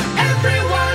everyone.